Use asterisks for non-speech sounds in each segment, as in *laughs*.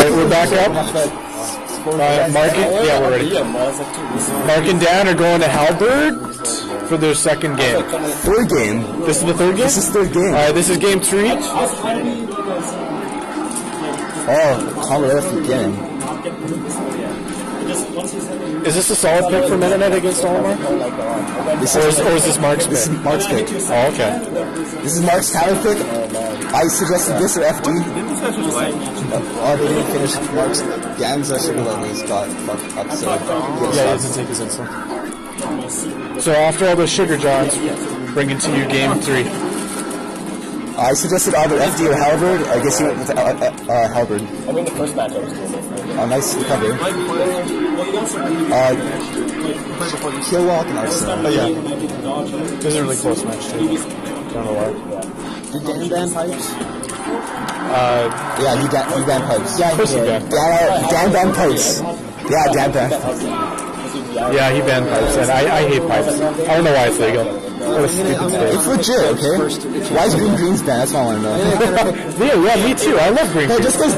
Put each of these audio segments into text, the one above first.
Alright, we're back up. Uh, Mark and, yeah, we're ready. Mark and Dan are going to Halberd for their second game. Third game. This is the third game? This is third game. Alright, this is game three. Oh, Tom Earth again. Is this a solid pick for Meta Knight against Olimar? This Or is, is, or is this Mark's this pick? is Mark's pick. Oh, okay. This is Mark's counter pick. I suggested this or FD. Oh, they didn't finish Mark's. Gamza sugar levels got fucked up, so. Yeah, he doesn't take his insulin. So after all those sugar johns, bringing to you game three. I suggested either FD or Halberd. I guess you went with uh, uh, uh, Halberd. I mean, the first match I was doing it. Oh, nice recovery. Uh, Killwalk and Arsenal. Oh, yeah. This is a really close match, too. Don't know why. Did Dan ban pipes? Uh, Yeah, he dan, he ban pipes. Yeah, he did. Dan, Dan ban pipes. Yeah, Dan ban. Yeah, he banned pipes, and I, I hate pipes. I don't know why it's legal. What a stupid It's legit, okay? Why is Green Greens banned? That's all I want to know. *laughs* Yeah, yeah, me too. I love green Hey, tea. just because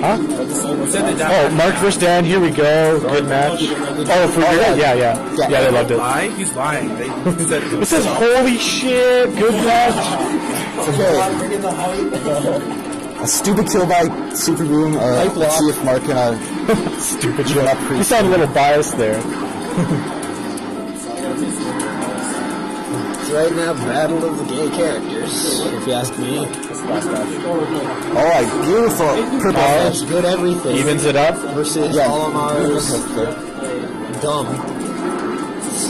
Huh? Oh, Mark versus Dan. Here we go. Good match. Oh, for your yeah, yeah, yeah. They loved it. Lie? He's lying. They said it It says, "Holy shit, good match." Okay. a stupid kill by Super Boom. Uh, let's see if Mark can uh, *laughs* Stupid You're not shit. You sound a little biased there. *laughs* Right now, battle of the gay characters, if you ask me. Oh, like, beautiful purple That's good everything. Evens it up. versus Yeah. Olimar's *laughs* dumb.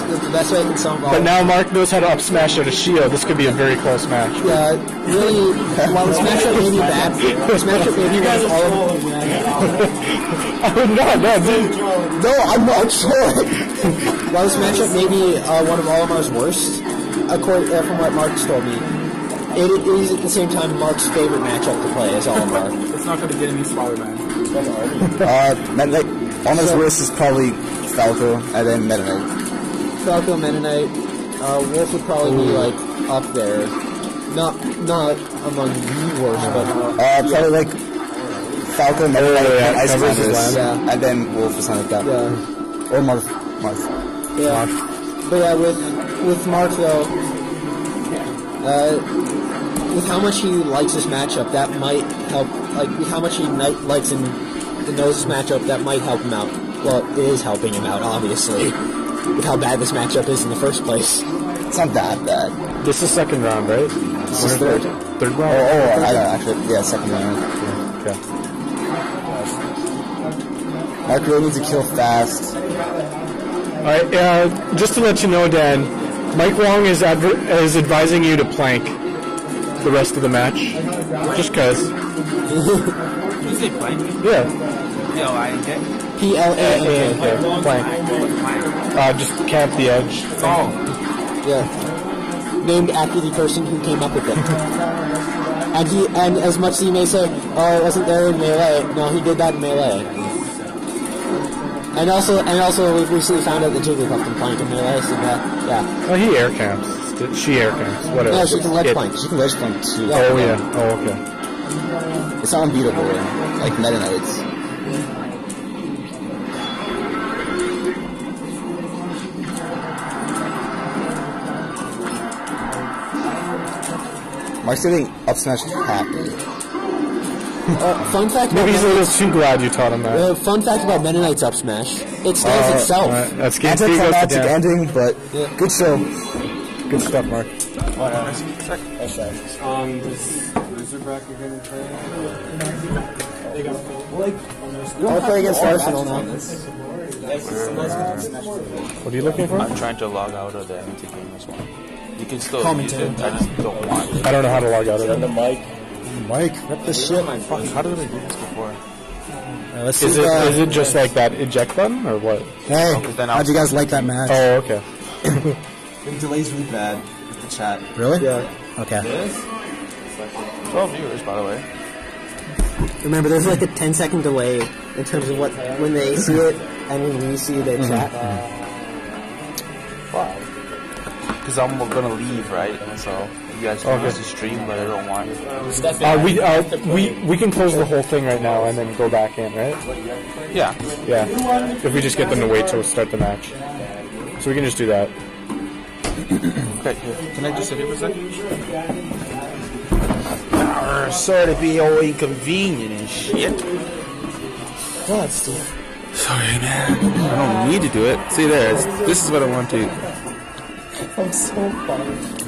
It's the best way I can sum up. But now Mark knows how to up smash out a shield. This could be a very close match. Yeah, really, while this matchup may be *laughs* bad, this matchup may be one of all of *laughs* no, no, dude. No, I'm not sure. while this matchup may be uh, one of Olimar's worst, according uh, from what Mark's told me, it, it is at the same time Mark's favorite matchup to play as Olimar. It's not going to get any smaller, man. uh, Meta Knight, almost worst is probably Falco, and then Meta Knight. Falco Meta Knight, uh, Wolf would probably be like up there. Not not among the worst, but Uh, probably like Falco, Meta Knight, yeah, and Ice covers his Climbers, and then Wolf or something like that. yeah. Or Marth. Marth. Yeah, but yeah, with with Mark though, uh, with how much he likes this matchup, that might help. Like with how much he ni- likes and knows this matchup, that might help him out. Well, it is helping him out, obviously, with how bad this matchup is in the first place. It's not that bad. This is second round, right? This is third. Third Oh, round. oh, I don't actually. Yeah, second round. Okay. Mark really needs to kill fast. All right. Uh, just to let you know, Dan, Mike Wong is adver- is advising you to plank the rest of the match, just cause. Did you say plank? Yeah. No, I get P L A N K. Okay. Plank. Uh, just camp the edge. Oh, Yeah, named after the person who came up with it. And he, and as much as he may say, "Oh, it wasn't there in melee," no, he did that in melee. And also, and also, we've recently found out that Jigglypuff can plank in melee. So that, yeah, Oh, he air camps. She air camps. Whatever. no, she can ledge It- plank. She can ledge plank too. Oh yeah. Oh okay. It's not unbeatable, like Meta Knight's. Mark's getting up smash happy. Uh, fun fact about Maybe he's a little too glad you taught him that. uh, fun fact about Meta Knight's up smash. It stands Uh, itself. All right. That's game three goes to Anticlimactic ending, but good show. Good stuff, Mark. um, this Razorback you're going to try? I'll play against Arsenal now. What are you looking for? I'm trying to log out of the empty game as well. You can still Commentate. use it. I just don't want it. I don't know how to log out of And the mic. Mike, what the shit? Fuck, how did I do this before? Uh, let's Is see it the- is it just like that eject button or what? Hey, Okay, how'd you guys like that match? Oh okay. *coughs* The delay's really bad with the chat. really? Yeah. Okay. 12 viewers, by the way. Remember, there's like a 10 second delay in terms of what when they see it and when we see the mm-hmm. chat. Wow. Because I'm gonna leave, right? So You guys can Okay. use the stream, but I don't want it. Uh, we uh, we we can close the whole thing right now and then go back in, right? Yeah. Yeah. If we just get them to wait till we start the match, so we can just do that. Okay, here. Can I just sit here for a second? Sorry to be all inconvenient and shit. God, Steve. Sorry, man. I don't need to do it. See there, this is what I want to. I'm so funny.